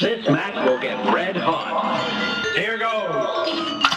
This match will get red hot. Here goes.